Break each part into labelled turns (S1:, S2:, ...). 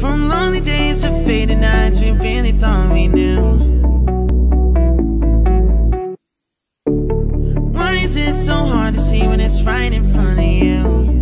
S1: From lonely days to faded nights, we really thought we knew. Why is it so hard to see when it's right in front of you?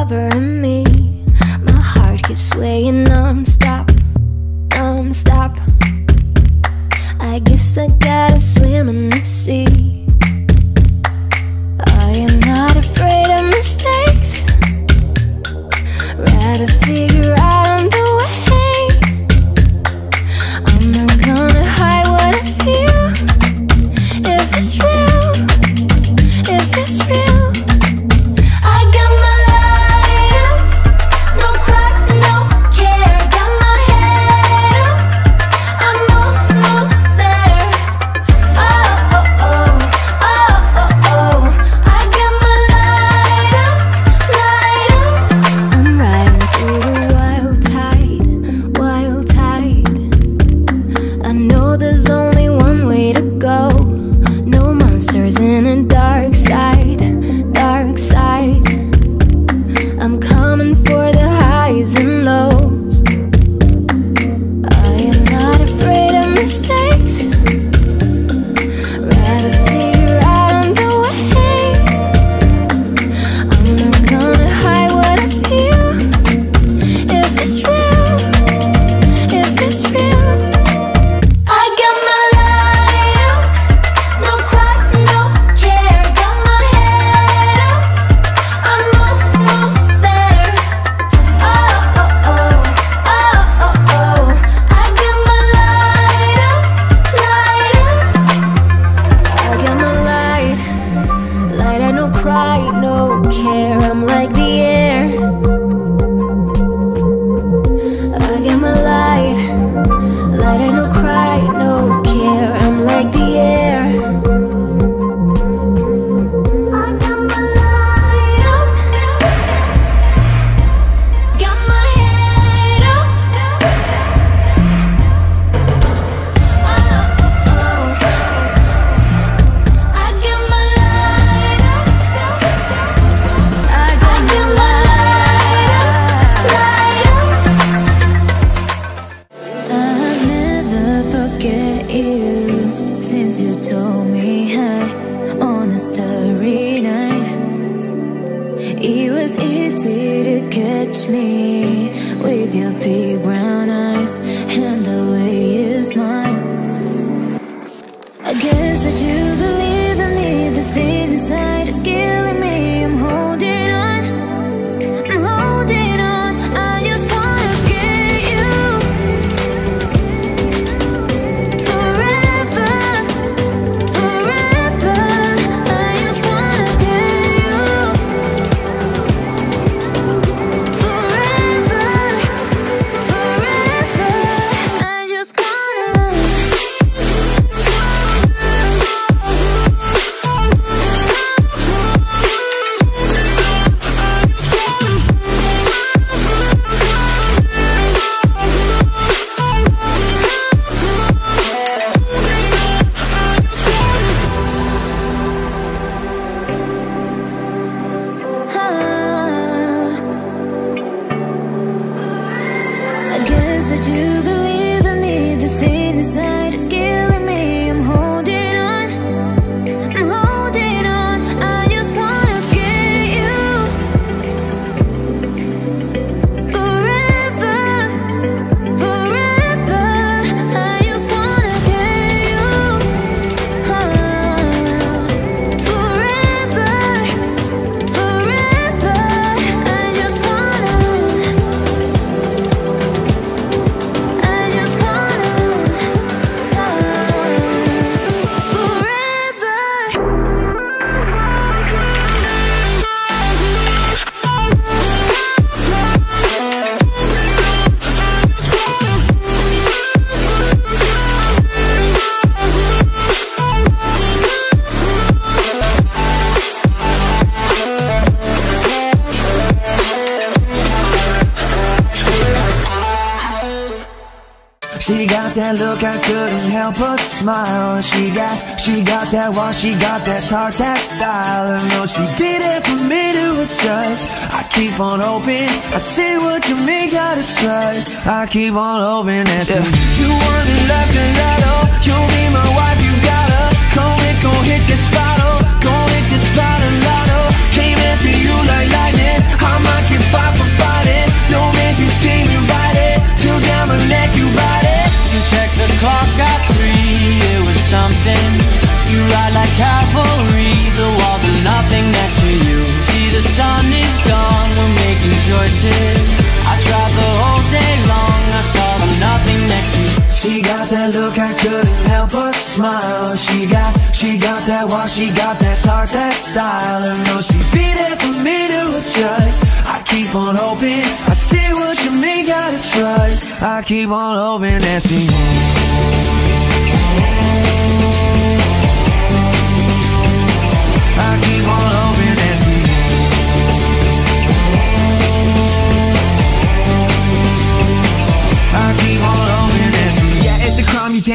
S2: covering me My heart keeps swaying nonstop, nonstop. I guess I gotta swim in the sea
S3: that
S4: look, I couldn't help but smile. She got, she got that walk, she got that talk, that style. I know she be there for me to adjust. I keep on hoping, I see what you mean, gotta trust. I keep on hoping that yeah. you want to love the lotto. You'll be my wife, you gotta come and go hit this bottle, go hit this bottle lotto. Came after you like lightning, I might get five she got that talk, that style. And know she be there for me to adjust. I keep on hoping, I see what you mean, gotta trust. I keep on hoping that she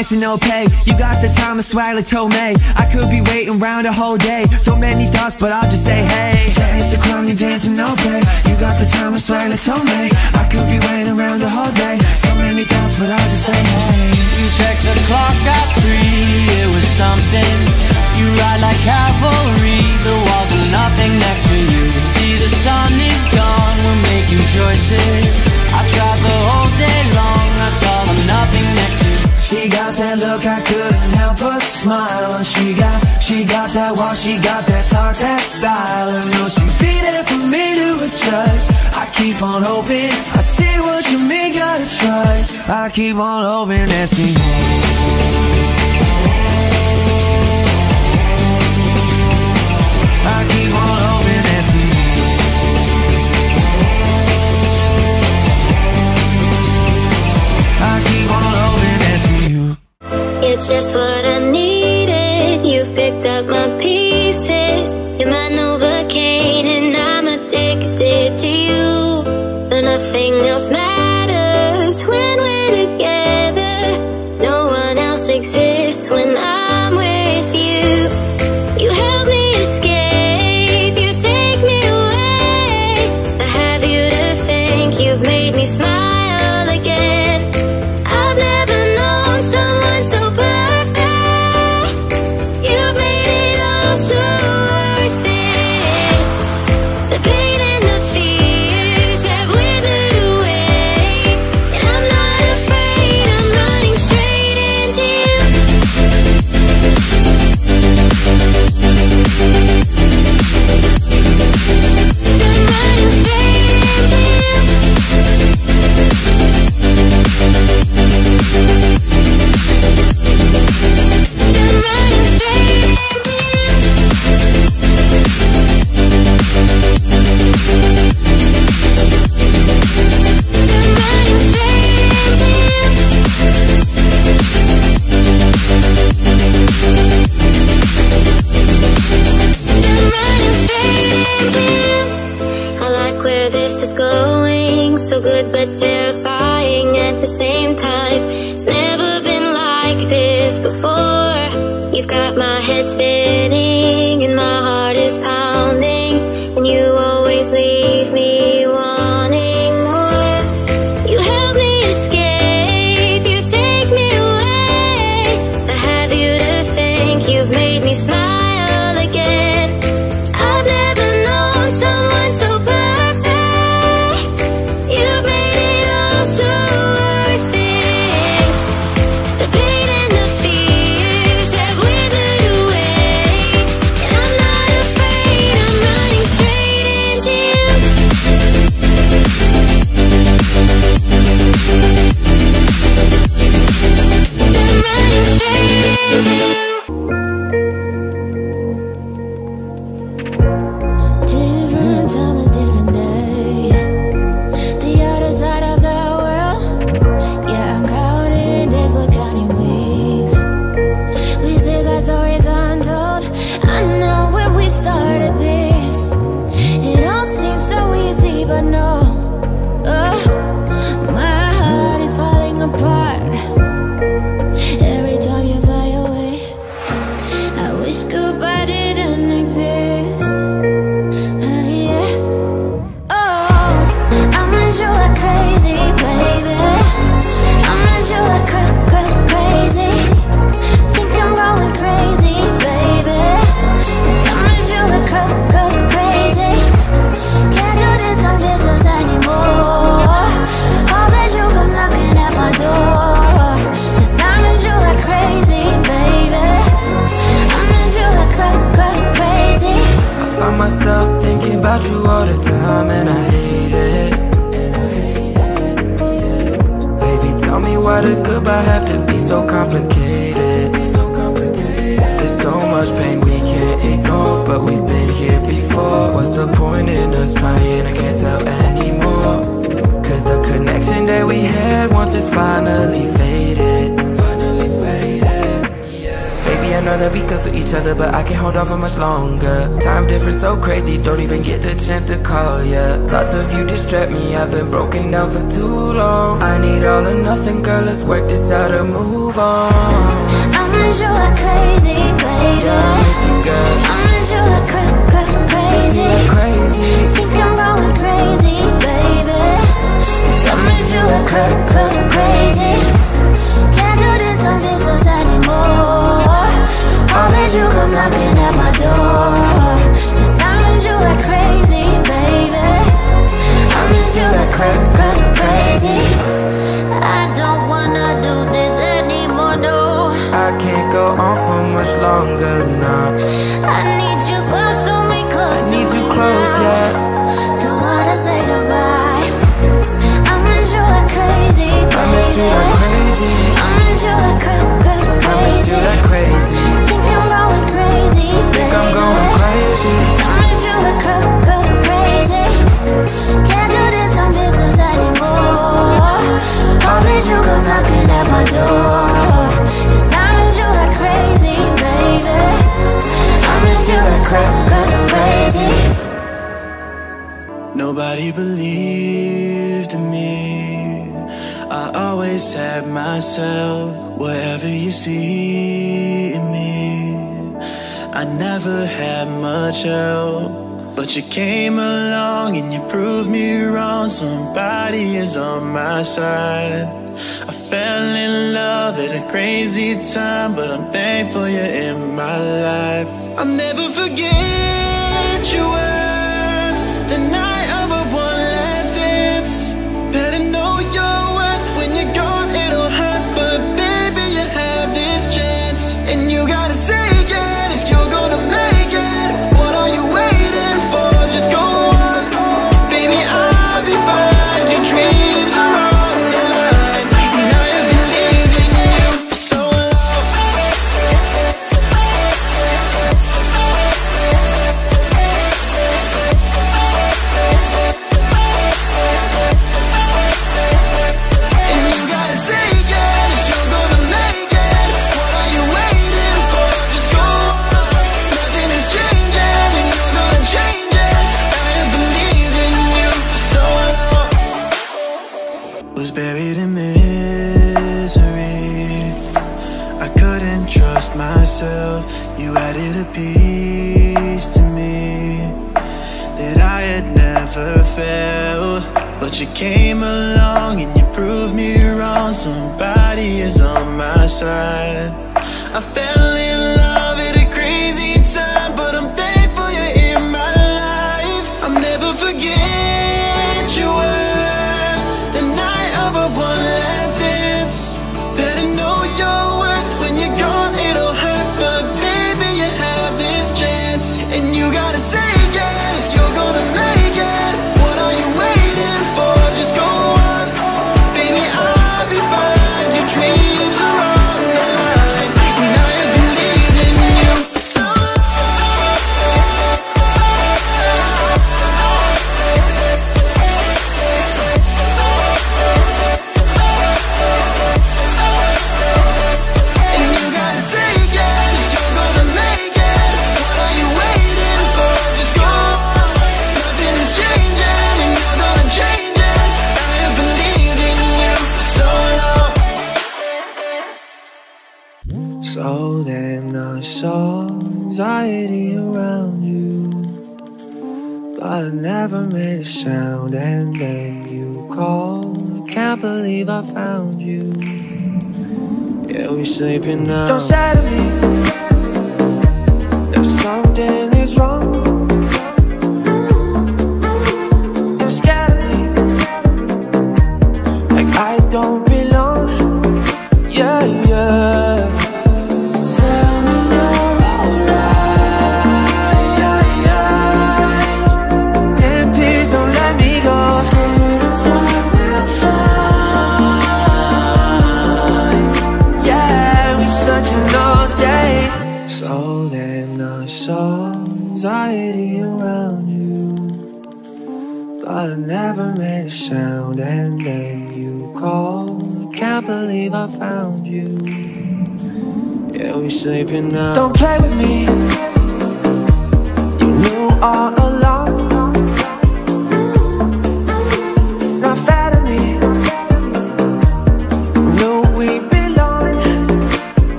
S5: dancing no pay. You got the time and swag like Tomei. I could be waiting around a whole day. So many thoughts, but I'll just say hey.
S4: Yeah, it's a crime you dancing no pay. You got the time and swag like Tomei. I could be waiting around a whole day. So many thoughts, but I'll just say hey. You check the clock at three, it was something. You ride like cavalry, the walls are nothing next to you. See the sun is gone, we're making choices. I tried the whole day long, I saw nothing next to you. She got that look, I couldn't help but smile. And She got, she got that walk, she got that talk, that style. And know she be there for me to adjust. I keep on hoping, I see what you mean, gotta try I keep on hoping that she
S3: just what I needed. You've picked up my pieces. You're my Novocaine, You've made me smile. so
S2: crazy,
S6: don't even get the chance to call, yeah Thoughts of you distract me, I've been broken down for too long. I need all or nothing, girl, let's work this out and move on.
S2: I'm not sure what crazy, baby.
S6: Girl, girl.
S2: I'm not sure what
S6: cr
S2: crazy.
S6: Crazy.
S2: Think I'm going crazy, baby. I'm not sure what cr crazy. Can't do this on distance anymore. I'll let you come knocking at my door. I crazy. I don't wanna do this anymore, no.
S6: I can't go on for much longer now
S2: I need you close to me, close
S6: I need you close,
S2: now.
S6: yeah.
S1: But you came along and you proved me wrong. Somebody is on my side. I fell in love at a crazy time But I'm thankful you're in my life. I'll never forget
S4: believe I found you. Yeah, we sleeping now. Don't say me.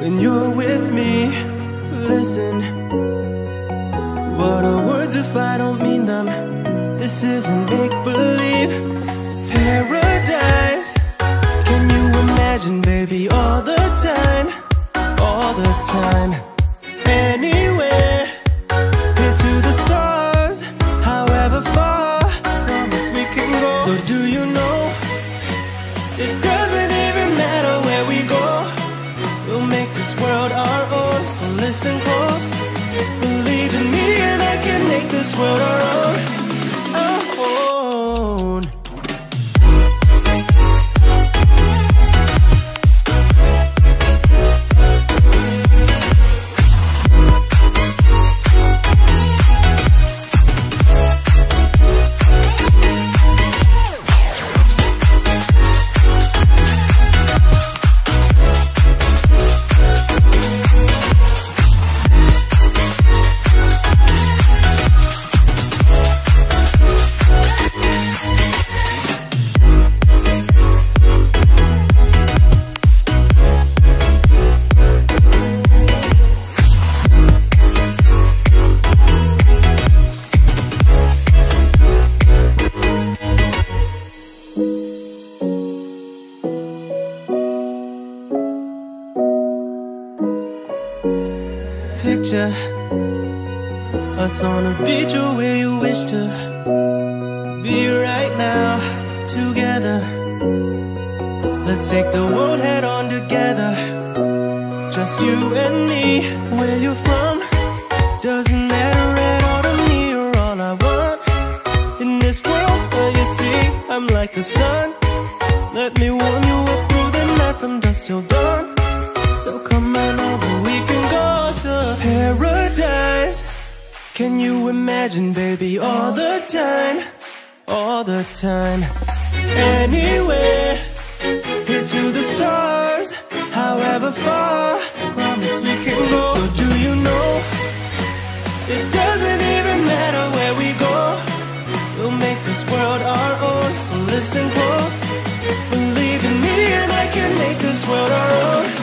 S7: When you're with me, listen. What are words if I don't mean them? This isn't make-believe paradise. Can you imagine, baby, all the time, all the time. world around. picture Us on a beach or where you wish to Be right now, together. Let's take the world head on together. Just you and me. Where you from doesn't matter at all to me. You're all I want In this world. Where you see I'm like the sun. Let me warm you up through the night From dusk till dawn. So come on over paradise. Can you imagine, baby, all the time, all the time, anywhere, here to the stars, however far. Promise we can go. So do you know? It doesn't even matter where we go. We'll make this world our own. So listen close. Believe in me, and I can make this world our own.